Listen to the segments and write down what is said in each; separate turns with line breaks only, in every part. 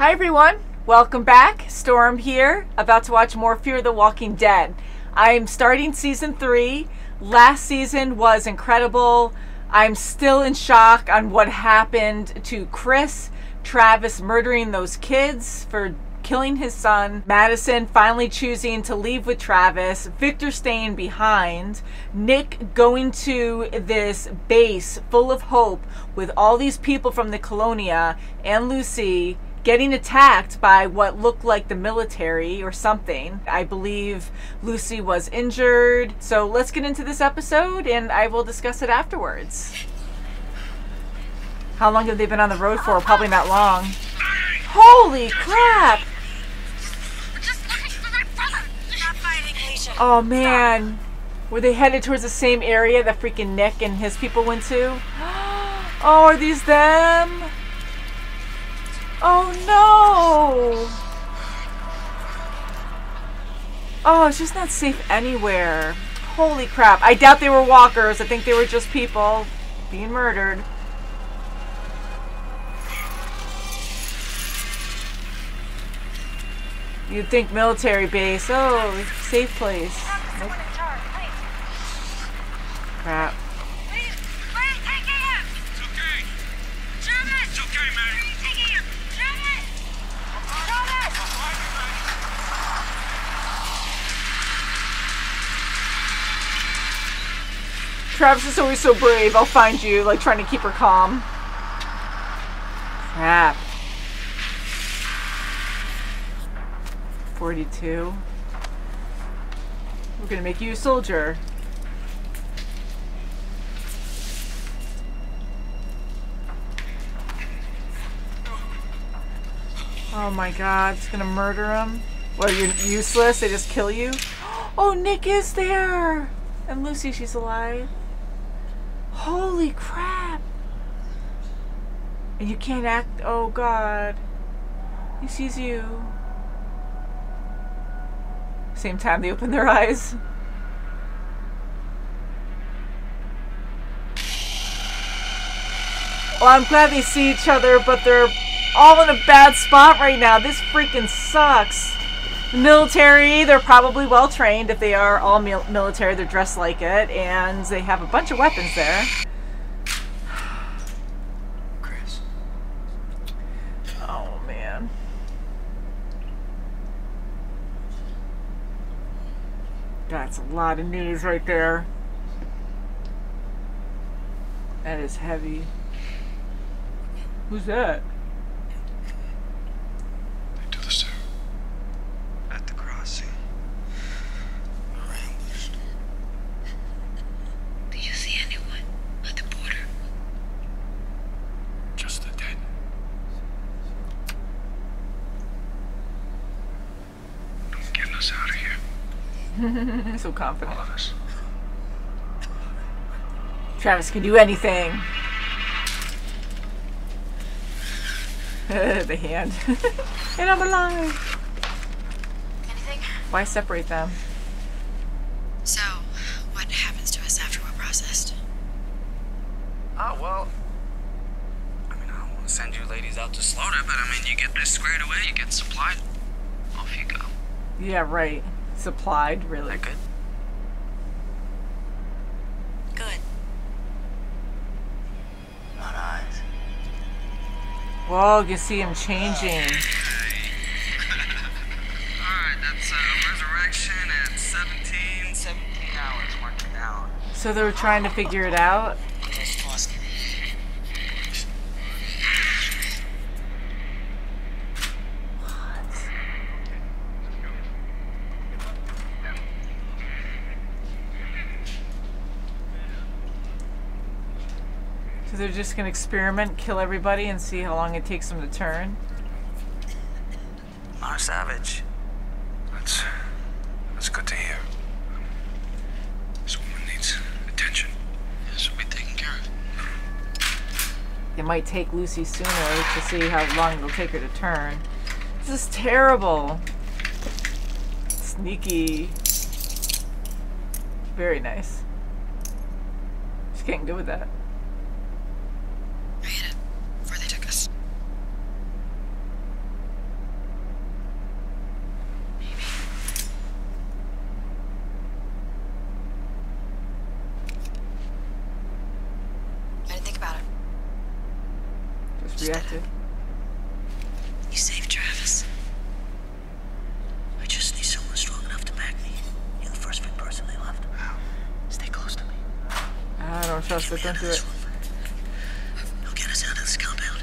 Hi everyone, welcome back. Storm here, about to watch more Fear the Walking Dead. I'm starting season three. Last season was incredible. I'm still in shock on what happened to Chris, Travis murdering those kids for killing his son, Madison finally choosing to leave with Travis, Victor staying behind, Nick going to this base full of hope with all these people from the Colonia and Lucy getting attacked by what looked like the military or something. I believe Lucy was injured. So let's get into this episode and I will discuss it afterwards. How long have they been on the road for? Probably not long. Holy crap! Oh man. Were they headed towards the same area that freaking Nick and his people went to? Oh, are these them? Oh no! Oh, it's just not safe anywhere. Holy crap. I doubt they were walkers. I think they were just people being murdered. You'd think military base. Oh, safe place. Nope. Crap. Travis is always so brave. I'll find you, like trying to keep her calm. Crap. 42. We're gonna make you a soldier. Oh my god, it's gonna murder him. Well, you're useless, they just kill you? Oh, Nick is there! And Lucy, she's alive. Holy crap! And you can't act. Oh god. He sees you. Same time they open their eyes. Well, I'm glad they see each other, but they're all in a bad spot right now. This freaking sucks. Military, they're probably well trained. If they are all mil military, they're dressed like it, and they have a bunch of weapons there.
Chris.
Oh, man. That's a lot of news right there. That is heavy. Who's that?
To the south. At the crossing. We're ambushed.
Do you see anyone at the border?
Just the dead. Don't get us out of here.
so confident.
All of us.
Travis can do anything. the hand. and I'm alive.
Anything?
Why separate them?
So, what happens to us after we're processed?
Ah, well. I mean, I don't want to send you ladies out to slaughter, but I mean, you get this squared away, you get supplied. Off you go.
Yeah, right. Supplied, really.
That good?
Good.
Not eyes.
Whoa, you see him changing.
Alright, that's uh, resurrection at 17, 17 hours. Mark it.
So they were trying to figure it out.
Just toss
So they're just gonna experiment, kill everybody, and see how long it takes them to turn.
Not savage. That's that's good to hear. This woman needs attention. Yeah, she'll be taken care of.
It might take Lucy sooner to see how long it'll take her to turn. This is terrible. Sneaky. Very nice. She's getting good with that.
I hit it before they took us.
reacted.
You saved Travis. I just need someone strong enough to back me. You're the first big person they left. Stay close to me.
I don't trust it. Don't do it.
I'll get us out of this compound.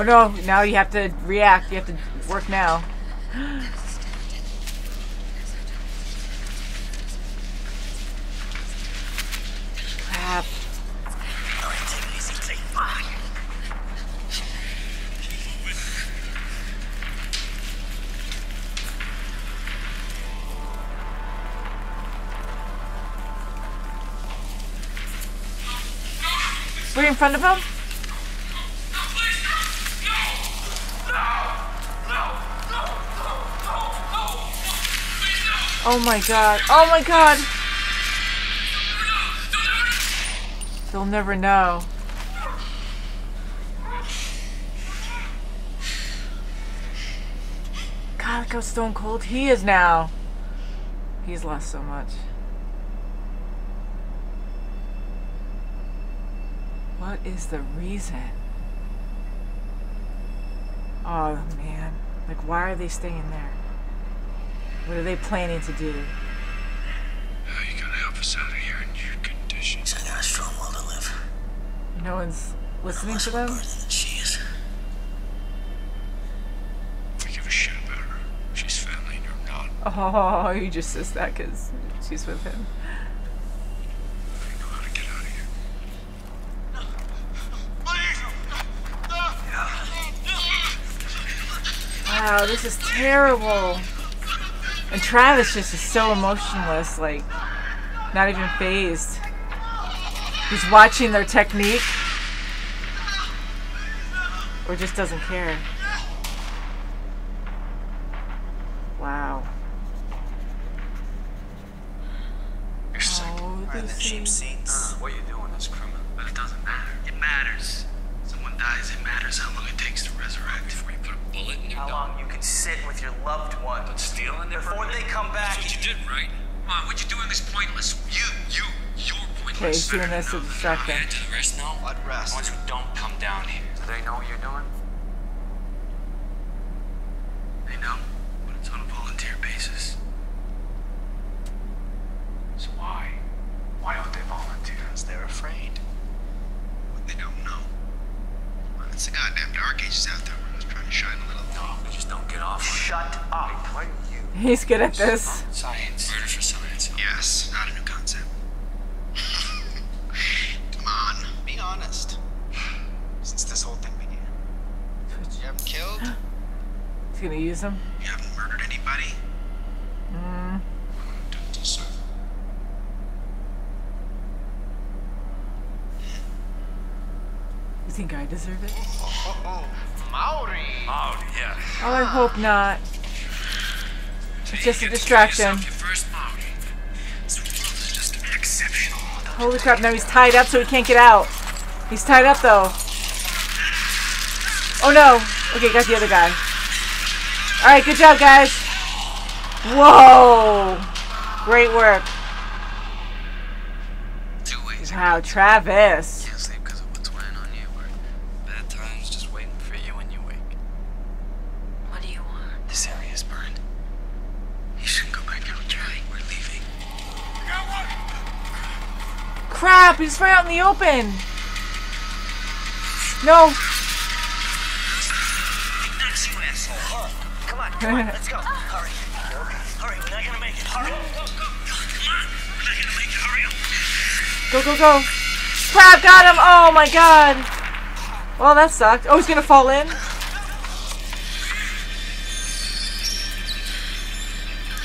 Oh no! Now you have to react. You have to work now. Crap. We're in front of him. Oh my god. Oh my god. They'll never know. God, look how stone cold he is now. He's lost so much. What is the reason? Oh man. Like, why are they staying there? What are they planning to do?
Uh, you gotta help us out of here in your condition.
I got a strong will to live.
No one's listening
Less
to
of a
them?
burden than she is.
I give a shit about her. She's family and you're not.
Oh, you just says that because she's with him.
I know how to get out of here.
Wow, this is terrible. And Travis just is so emotionless, like, not even phased. He's watching their technique. Or just doesn't care. Wow.
You're sick.
Oh,
We're in the
this
cheap
is-
seats.
Uh, what you doing is criminal.
But it doesn't matter. It matters. Someone dies, it matters how long it takes to resurrect.
Before you put a bullet in your
How long you can sit with your loved one
But stealing their
before they come back.
That's what you did, right? Come on, what you doing is pointless. You, you, you're pointless.
Okay, he's doing this to distract them.
And to the rest know?
What rest?
The ones who don't come down here. Do they know what you're doing?
They know, but it's on a volunteer basis.
So why? Why don't they volunteer?
Because they're afraid.
What they don't know.
Well, it's the goddamn dark ages out there. I was trying to shine a little.
No, we just don't get off.
Shut up.
Why are you?
He's good at this.
Science. Murder for science.
Yes, not a new concept. Come on, be honest. Since this whole thing began, you haven't killed,
He's gonna use him.
you haven't murdered anybody.
Mm.
Don't deserve.
You think I deserve it?
Oh, Maori.
Oh, yeah.
Oh, I hope not. It's just a distraction. Holy crap, now he's tied up so he can't get out. He's tied up though. Oh no. Okay, got the other guy. Alright, good job, guys. Whoa. Great work. Wow, Travis.
Can't sleep because of what's weighing on you. Or bad times just waiting for you when you wake.
What do you want?
This area is burned. You shouldn't go back out there. We're leaving.
Crap, he's right out in the open. No.
Nuts, you asshole. Oh, come on, come on, let's go. Hurry. Hurry, we're not gonna make it. Hurry. Go, go, go. Come on. We're not gonna make it. Hurry up.
Go, go, go. Crap, got him. Oh my god. Well, that sucked. Oh, he's gonna fall in.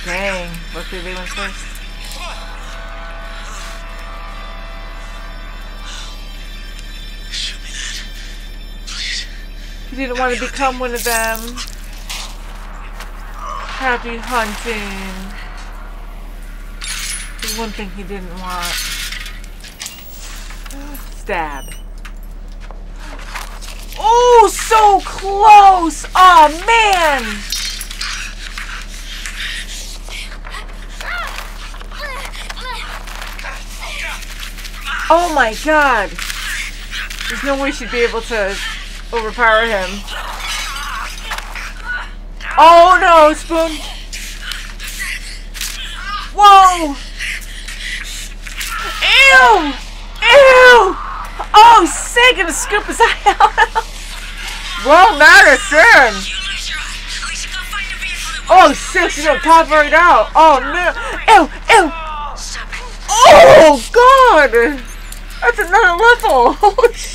Dang. Luckily they went first. He didn't want to become one of them. Happy hunting. The one thing he didn't want. Stab. Oh, so close! Oh man! Oh my god! There's no way she'd be able to overpower him. Oh no, Spoon! Whoa! Ew! Ew! Oh, sick! Gonna scoop his eye out.
A vehicle
Oh, sick! She's gonna pop right out. Oh no! Ew! Ew! Oh God! That's another level. Oh,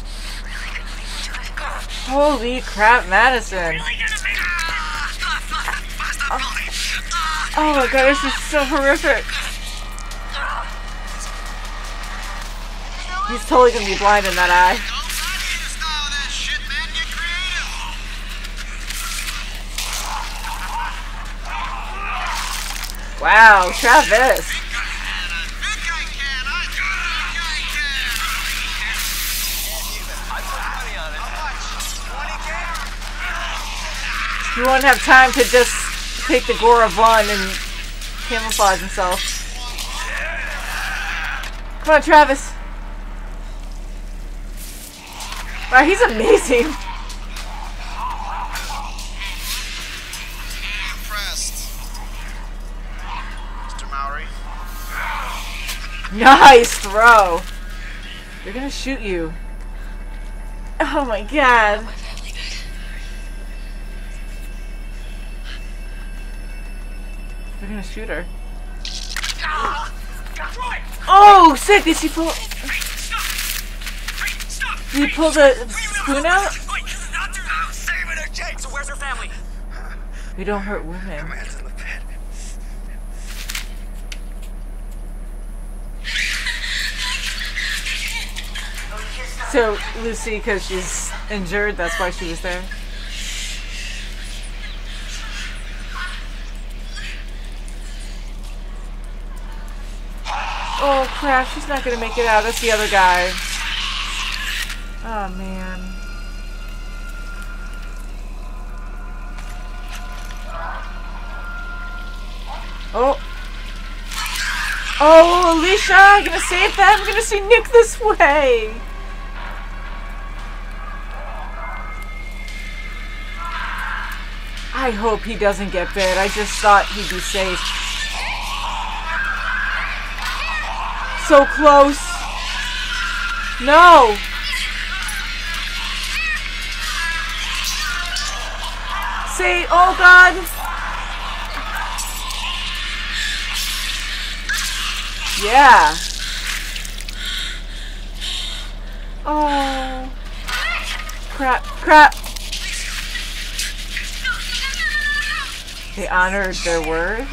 Holy crap, Madison. Oh my god, this is so horrific. He's totally gonna be blind in that eye. Wow, Travis. He won't have time to just take the one and camouflage himself. Come on, Travis. Wow, he's amazing. Nice throw. They're gonna shoot you. Oh my god. They're gonna shoot her. Ah! Oh, sick! Did she pull? Did he pull the spoon out?
Saving her, So where's her family?
We don't hurt women.
Man's in the pit.
So Lucy, because she's injured, that's why she was there. Oh crap, she's not gonna make it out. That's the other guy. Oh man. Oh. Oh, Alicia, I'm gonna save them. I'm gonna see Nick this way. I hope he doesn't get bit. I just thought he'd be safe. So close. No. Say, oh God. Yeah. Oh. Crap, crap. They honored their word.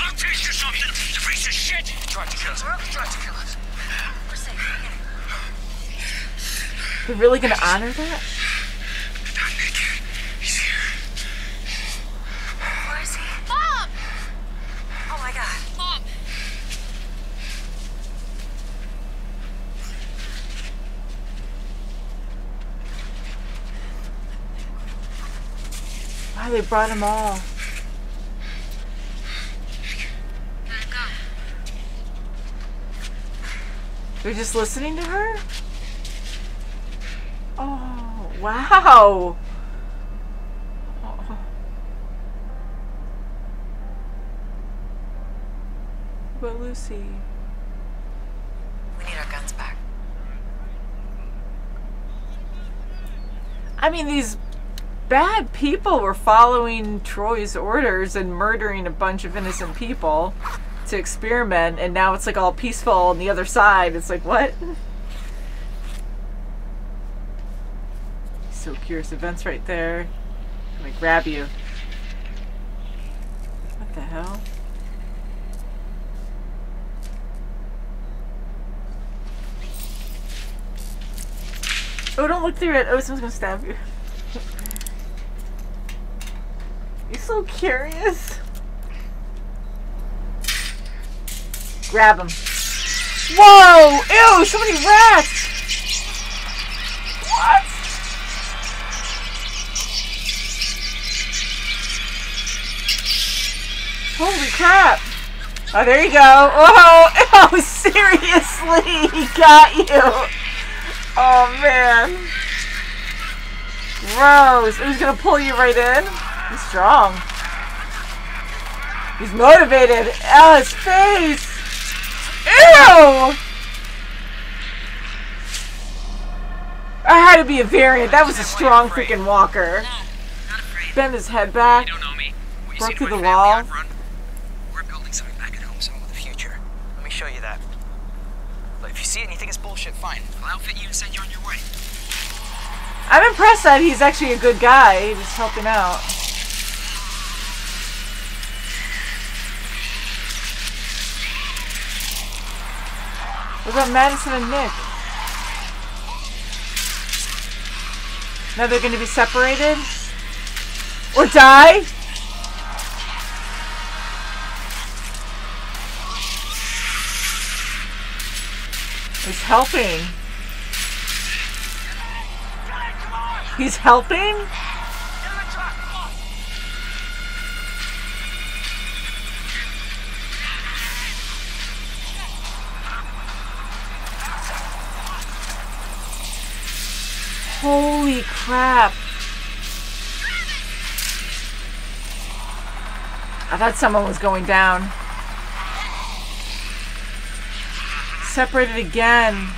I'll taste you something. You piece of shit. Tried to kill us. Tried to kill us.
We're safe.
They're really gonna honor that?
He's here.
Where is he? Mom! Oh my god. Mom!
Wow, they brought them all.
Gotta go.
They're just listening to her? Oh, wow. Oh. What Lucy?
We need our guns back.
I mean, these bad people were following Troy's orders and murdering a bunch of innocent people to experiment and now it's like all peaceful on the other side. It's like, what? so curious. Events right there. Let me grab you. What the hell? Oh, don't look through it. Oh, someone's gonna stab you. You're so curious. Grab him. Whoa! Ew! So many rats! What? Holy crap! Oh, there you go. Oh, oh, seriously, he got you. Oh man, gross. He's gonna pull you right in. He's strong. He's motivated. Oh, his face. Ew! I had to be a variant. That was a strong freaking walker.
Not afraid.
Bend his head back.
You don't know me. Well, you
Broke through the wall.
I've run? We're building something back at home, something with a future. Let me show you that. But if you see it and you think it's bullshit, fine. I'll outfit you and send you on your way.
I'm impressed that he's actually a good guy. He's just helping out. What about Madison and Nick? Now they're going to be separated? Or die? He's helping. He's helping? Crap. I thought someone was going down. Separated again.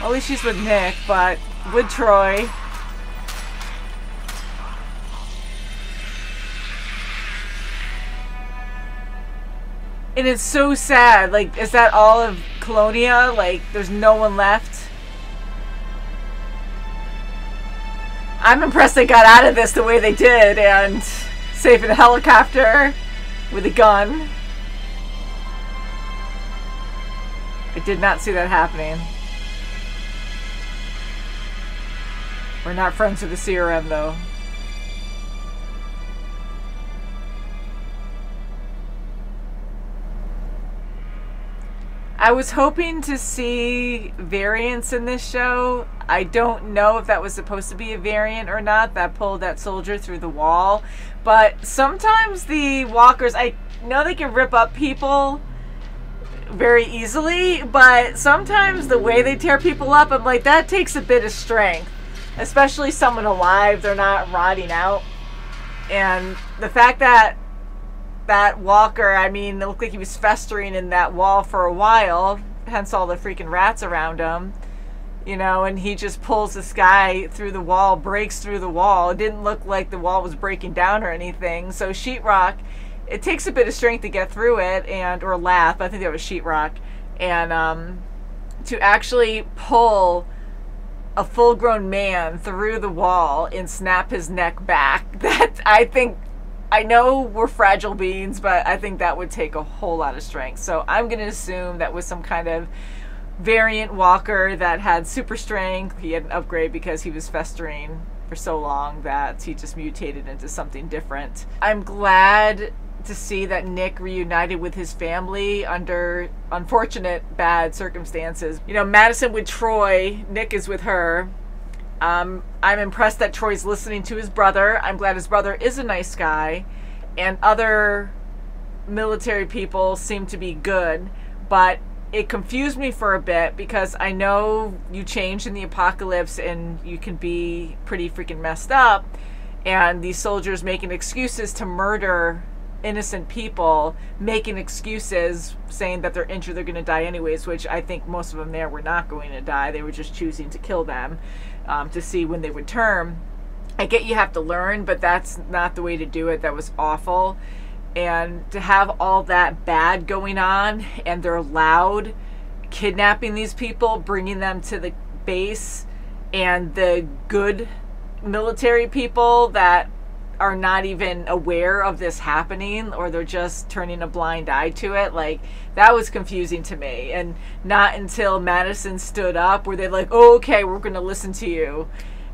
At least she's with Nick, but with Troy. And it's so sad. Like, is that all of Colonia? Like, there's no one left? I'm impressed they got out of this the way they did and safe in a helicopter with a gun. I did not see that happening. We're not friends with the CRM though. I was hoping to see variants in this show. I don't know if that was supposed to be a variant or not that pulled that soldier through the wall. But sometimes the walkers, I know they can rip up people very easily, but sometimes the way they tear people up, I'm like, that takes a bit of strength. Especially someone alive, they're not rotting out. And the fact that that walker, I mean, it looked like he was festering in that wall for a while, hence all the freaking rats around him. You know, and he just pulls this guy through the wall, breaks through the wall. It didn't look like the wall was breaking down or anything. So sheetrock, it takes a bit of strength to get through it, and or laugh. I think that was sheetrock, and um, to actually pull a full-grown man through the wall and snap his neck back. That I think I know we're fragile beings, but I think that would take a whole lot of strength. So I'm going to assume that was some kind of variant walker that had super strength. He had an upgrade because he was festering for so long that he just mutated into something different. I'm glad to see that Nick reunited with his family under unfortunate bad circumstances. You know, Madison with Troy, Nick is with her. Um, I'm impressed that Troy's listening to his brother. I'm glad his brother is a nice guy. And other military people seem to be good. But it confused me for a bit because I know you change in the apocalypse and you can be pretty freaking messed up. And these soldiers making excuses to murder innocent people, making excuses saying that they're injured, they're going to die anyways, which I think most of them there were not going to die. They were just choosing to kill them um, to see when they would turn. I get you have to learn, but that's not the way to do it. That was awful. And to have all that bad going on, and they're loud, kidnapping these people, bringing them to the base, and the good military people that are not even aware of this happening or they're just turning a blind eye to it. Like that was confusing to me. And not until Madison stood up were they like, oh, okay, we're going to listen to you.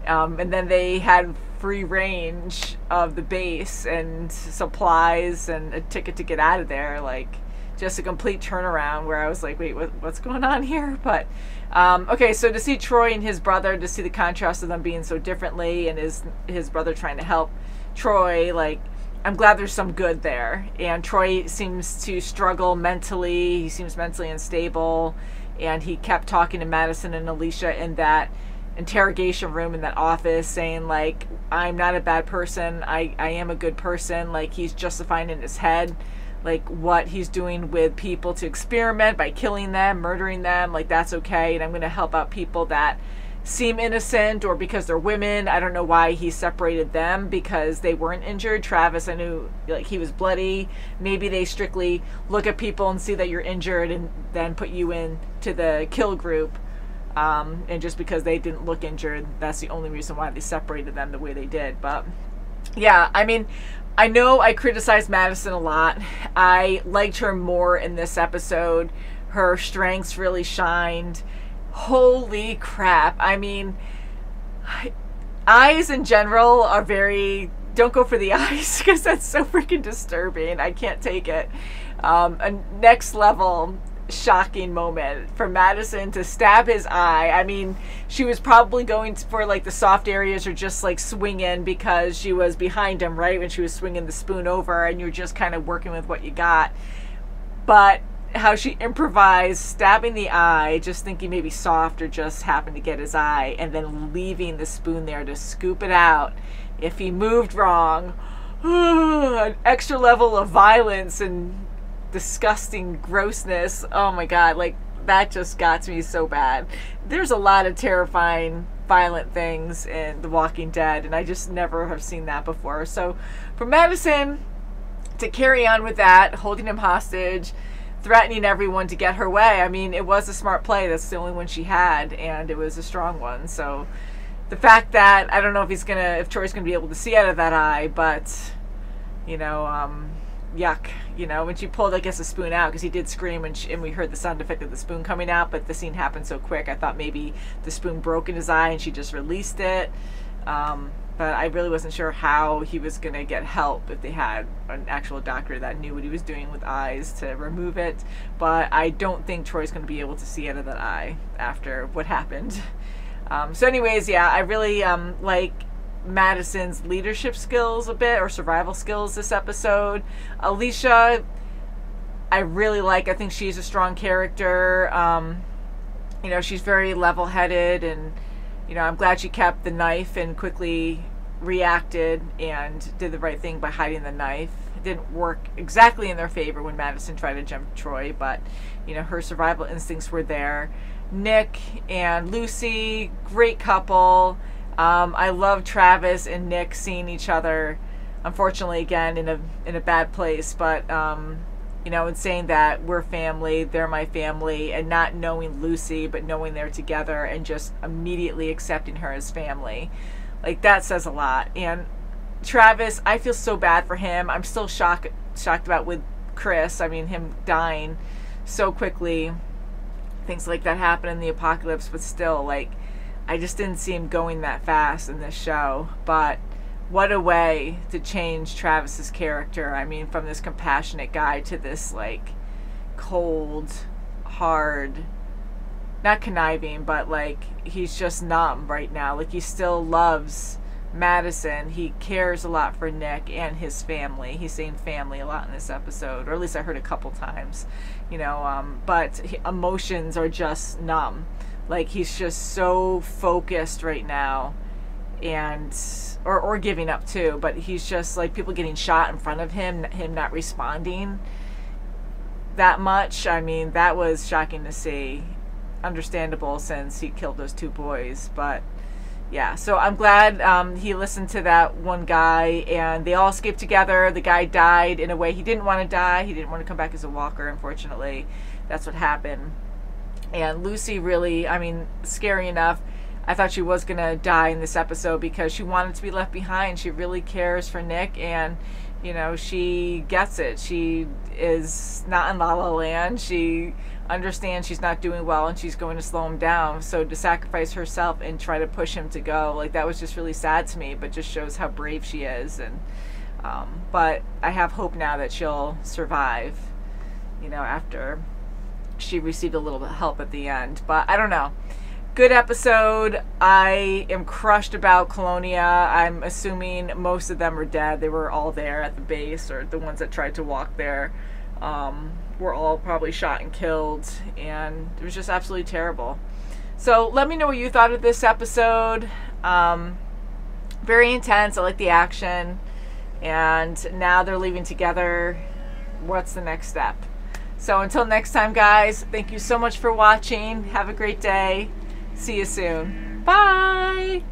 Um, and then they had free range of the base and supplies and a ticket to get out of there. Like just a complete turnaround where I was like, wait, what, what's going on here? But um, okay, so to see Troy and his brother, to see the contrast of them being so differently, and his his brother trying to help Troy, like I'm glad there's some good there. And Troy seems to struggle mentally. He seems mentally unstable, and he kept talking to Madison and Alicia in that interrogation room in that office saying like i'm not a bad person i i am a good person like he's justifying in his head like what he's doing with people to experiment by killing them, murdering them, like that's okay. And I'm going to help out people that seem innocent or because they're women. I don't know why he separated them because they weren't injured. Travis, I knew like he was bloody. Maybe they strictly look at people and see that you're injured and then put you in to the kill group. Um, and just because they didn't look injured, that's the only reason why they separated them the way they did. But yeah, I mean, I know I criticized Madison a lot. I liked her more in this episode. Her strengths really shined. Holy crap. I mean, eyes in general are very. Don't go for the eyes because that's so freaking disturbing. I can't take it. Um, a next level shocking moment for Madison to stab his eye. I mean, she was probably going for like the soft areas or just like swinging because she was behind him, right? When she was swinging the spoon over and you're just kind of working with what you got. But how she improvised stabbing the eye, just thinking maybe soft or just happened to get his eye, and then leaving the spoon there to scoop it out. If he moved wrong, an extra level of violence and disgusting grossness. Oh my god, like that just got to me so bad. There's a lot of terrifying violent things in The Walking Dead and I just never have seen that before. So for Madison to carry on with that, holding him hostage, threatening everyone to get her way. I mean, it was a smart play. That's the only one she had and it was a strong one. So the fact that I don't know if he's to if Troy's to be able to see out of that eye, but you know, um yuck, you know, when she pulled, I guess, a spoon out because he did scream and, she, and we heard the sound effect of the spoon coming out, but the scene happened so quick. I thought maybe the spoon broke in his eye and she just released it. Um, but I really wasn't sure how he was going to get help if they had an actual doctor that knew what he was doing with eyes to remove it. But I don't think Troy's going to be able to see out of that eye after what happened. Um, so, anyways, yeah, I really um, like Madison's leadership skills a bit or survival skills this episode. Alicia, I really like. I think she's a strong character. Um, you know, she's very level headed, and, you know, I'm glad she kept the knife and quickly reacted and did the right thing by hiding the knife. It didn't work exactly in their favor when Madison tried to jump Troy, but, you know, her survival instincts were there. Nick and Lucy, great couple um, I love Travis and Nick seeing each other. Unfortunately, again in a in a bad place, but um, you know, and saying that we're family, they're my family, and not knowing Lucy, but knowing they're together and just immediately accepting her as family, like that says a lot. And Travis, I feel so bad for him. I'm still shocked shocked about with Chris. I mean, him dying so quickly. Things like that happen in the apocalypse, but still, like I just didn't see him going that fast in this show. But what a way to change Travis's character. I mean, from this compassionate guy to this like cold, hard, not conniving, but like he's just numb right now. Like he still loves Madison. He cares a lot for Nick and his family. He's saying family a lot in this episode, or at least I heard a couple times, you know. Um, but he, emotions are just numb like he's just so focused right now and or or giving up too but he's just like people getting shot in front of him him not responding that much. I mean that was shocking to see. Understandable since he killed those two boys but yeah. So i'm glad um, he listened to that one guy and they all escaped together. The guy died in a way he didn't want to die. He didn't want to come back as a walker unfortunately. That's what happened. And Lucy really, I mean, scary enough. I thought she was going to die in this episode because she wanted to be left behind. She really cares for Nick and you know, she gets it. She is not in La La Land. She understands she's not doing well and she's going to slow him down. So to sacrifice herself and try to push him to go, like that was just really sad to me, but just shows how brave she is. And um, but I have hope now that she'll survive. You know, after she received a little bit of help at the end. But I don't know. Good episode. I am crushed about Colonia. I'm assuming most of them are dead. They were all there at the base, or the ones that tried to walk there um, were all probably shot and killed. And it was just absolutely terrible. So let me know what you thought of this episode. Um, very intense. I like the action. And now they're leaving together. What's the next step? So until next time, guys, thank you so much for watching. Have a great day. See you soon. Bye.